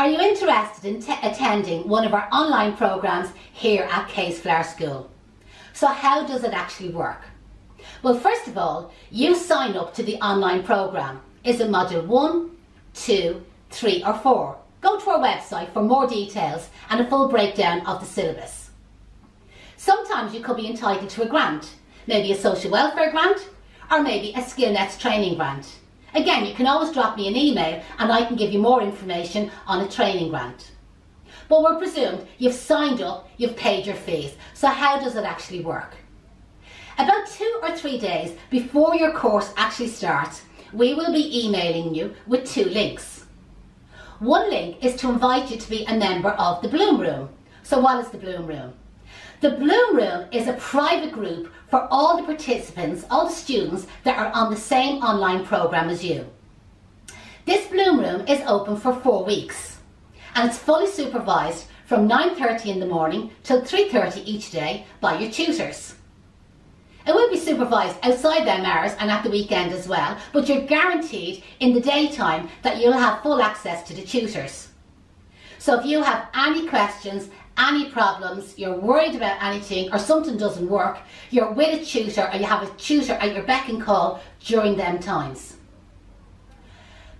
Are you interested in attending one of our online programs here at Kay's Flower School? So how does it actually work? Well, first of all, you sign up to the online program. Is it module one, two, three or four? Go to our website for more details and a full breakdown of the syllabus. Sometimes you could be entitled to a grant, maybe a social welfare grant or maybe a SkillNets training grant. Again, you can always drop me an email and I can give you more information on a training grant. But we're presumed you've signed up, you've paid your fees. So how does it actually work? About two or three days before your course actually starts, we will be emailing you with two links. One link is to invite you to be a member of the Bloom Room. So what is the Bloom Room? The Bloom Room is a private group for all the participants, all the students that are on the same online programme as you. This Bloom Room is open for four weeks and it's fully supervised from 9.30 in the morning till 3.30 each day by your tutors. It will be supervised outside them hours and at the weekend as well, but you're guaranteed in the daytime that you'll have full access to the tutors. So if you have any questions, any problems, you're worried about anything or something doesn't work, you're with a tutor or you have a tutor at your beck and call during them times.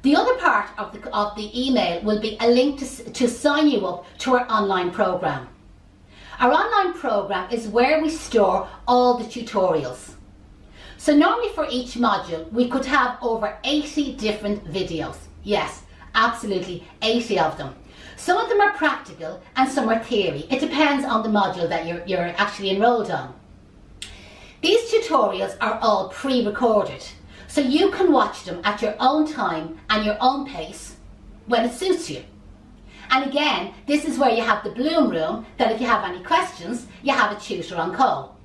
The other part of the, of the email will be a link to, to sign you up to our online programme. Our online program is where we store all the tutorials. So normally for each module, we could have over 80 different videos. Yes, absolutely 80 of them. Some of them are practical and some are theory. It depends on the module that you're, you're actually enrolled on. These tutorials are all pre-recorded, so you can watch them at your own time and your own pace when it suits you. And again, this is where you have the Bloom Room, that if you have any questions, you have a tutor on call.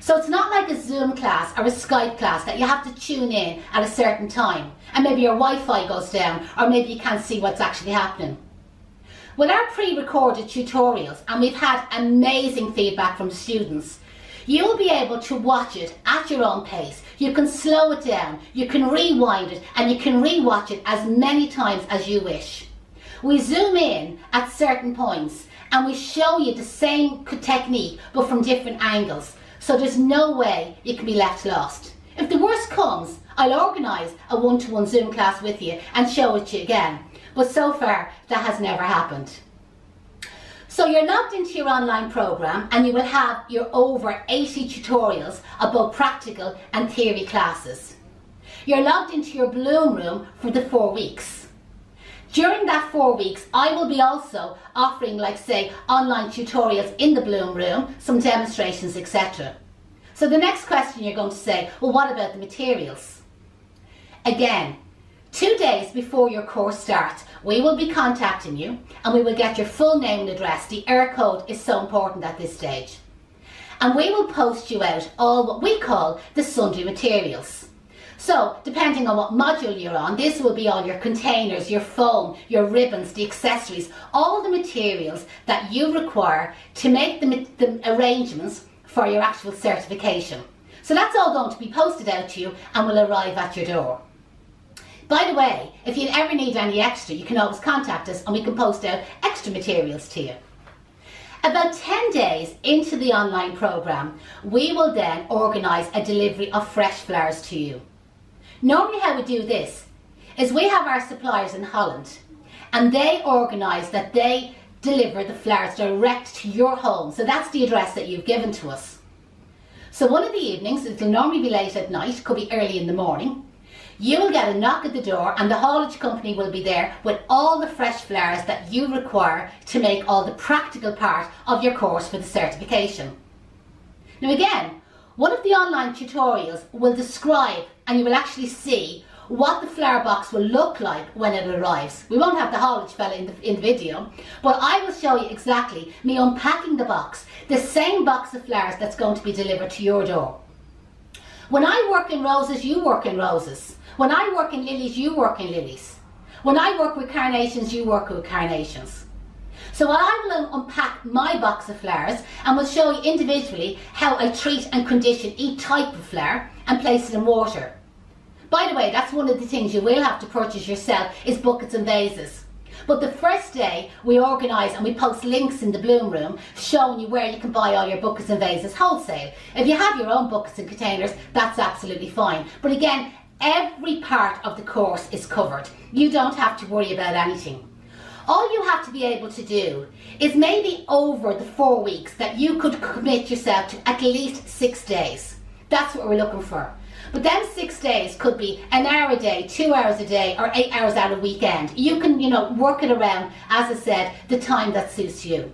So it's not like a Zoom class or a Skype class that you have to tune in at a certain time and maybe your Wi-Fi goes down or maybe you can't see what's actually happening. With our pre-recorded tutorials, and we've had amazing feedback from students, you'll be able to watch it at your own pace. You can slow it down, you can rewind it, and you can re-watch it as many times as you wish. We zoom in at certain points and we show you the same technique but from different angles. So there's no way you can be left lost. If the worst comes, I'll organise a one-to-one -one Zoom class with you and show it to you again. But so far, that has never happened. So you're logged into your online programme and you will have your over 80 tutorials about practical and theory classes. You're logged into your Bloom room for the four weeks. During that four weeks, I will be also offering, like say, online tutorials in the Bloom Room, some demonstrations, etc. So the next question you're going to say, well, what about the materials? Again, two days before your course starts, we will be contacting you and we will get your full name and address. The Eircode is so important at this stage. And we will post you out all what we call the sundry materials. So, depending on what module you're on, this will be all your containers, your foam, your ribbons, the accessories, all the materials that you require to make the, the arrangements for your actual certification. So that's all going to be posted out to you and will arrive at your door. By the way, if you ever need any extra, you can always contact us and we can post out extra materials to you. About 10 days into the online programme, we will then organise a delivery of fresh flowers to you. Normally how we do this is we have our suppliers in Holland and they organise that they deliver the flowers direct to your home. So that's the address that you've given to us. So one of the evenings, it'll normally be late at night, could be early in the morning, you will get a knock at the door and the haulage company will be there with all the fresh flowers that you require to make all the practical part of your course for the certification. Now again, one of the online tutorials will describe and you will actually see what the flower box will look like when it arrives. We won't have the haulage fella in the, in the video, but I will show you exactly me unpacking the box, the same box of flowers that's going to be delivered to your door. When I work in roses, you work in roses. When I work in lilies, you work in lilies. When I work with carnations, you work with carnations. So I will unpack my box of flowers and will show you individually how I treat and condition each type of flower and place it in water. By the way, that's one of the things you will have to purchase yourself is buckets and vases. But the first day we organise and we post links in the Bloom Room showing you where you can buy all your buckets and vases wholesale. If you have your own buckets and containers, that's absolutely fine. But again, every part of the course is covered. You don't have to worry about anything. All you have to be able to do is maybe over the four weeks that you could commit yourself to at least six days. That's what we're looking for. But then six days could be an hour a day, two hours a day, or eight hours out a weekend. You can, you know, work it around, as I said, the time that suits you.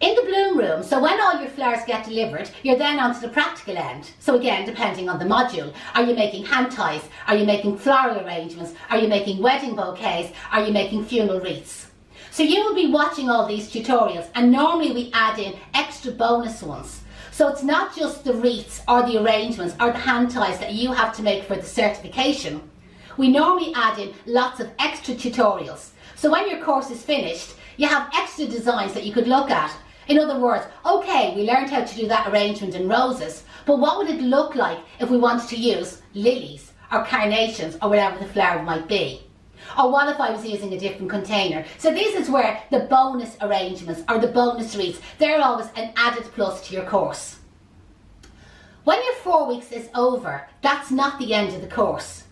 In the bloom room, so when all your flowers get delivered, you're then onto the practical end. So again, depending on the module, are you making hand ties? Are you making floral arrangements? Are you making wedding bouquets? Are you making funeral wreaths? So you will be watching all these tutorials and normally we add in extra bonus ones. So it's not just the wreaths or the arrangements or the hand ties that you have to make for the certification. We normally add in lots of extra tutorials. So when your course is finished, you have extra designs that you could look at in other words, okay, we learned how to do that arrangement in roses, but what would it look like if we wanted to use lilies or carnations or whatever the flower might be? Or what if I was using a different container? So this is where the bonus arrangements or the bonus reads, they're always an added plus to your course. When your four weeks is over, that's not the end of the course.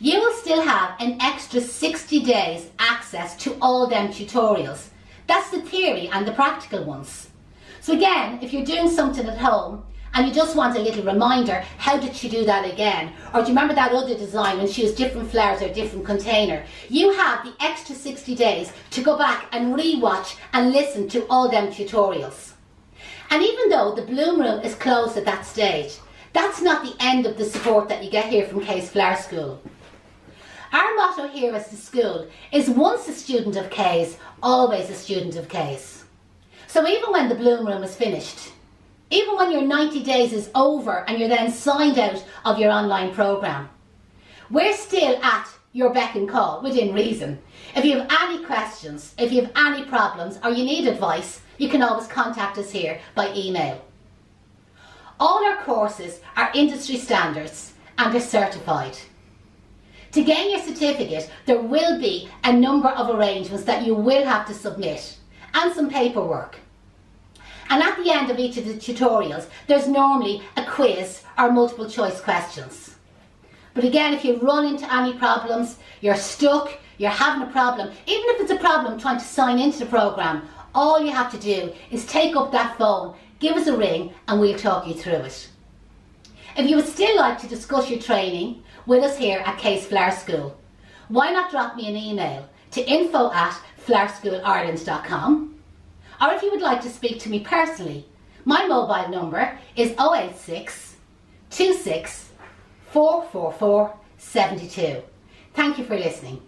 You will still have an extra 60 days access to all them tutorials that's the theory and the practical ones. So again, if you're doing something at home and you just want a little reminder, how did she do that again? Or do you remember that other design when she used different flowers or different container? You have the extra 60 days to go back and re-watch and listen to all them tutorials. And even though the Bloom Room is closed at that stage, that's not the end of the support that you get here from Kay's Flower School. Our motto here as the school is once a student of Kay's, always a student of Kay's. So even when the Bloom Room is finished, even when your 90 days is over and you're then signed out of your online programme, we're still at your beck and call within reason. If you have any questions, if you have any problems or you need advice, you can always contact us here by email. All our courses are industry standards and are certified. To gain your certificate, there will be a number of arrangements that you will have to submit and some paperwork. And at the end of each of the tutorials, there's normally a quiz or multiple choice questions. But again, if you run into any problems, you're stuck, you're having a problem, even if it's a problem trying to sign into the programme, all you have to do is take up that phone, give us a ring, and we'll talk you through it. If you would still like to discuss your training with us here at Kay's Flower School, why not drop me an email to info at flowerschoolireland.com or if you would like to speak to me personally, my mobile number is 086 26 444 72. Thank you for listening.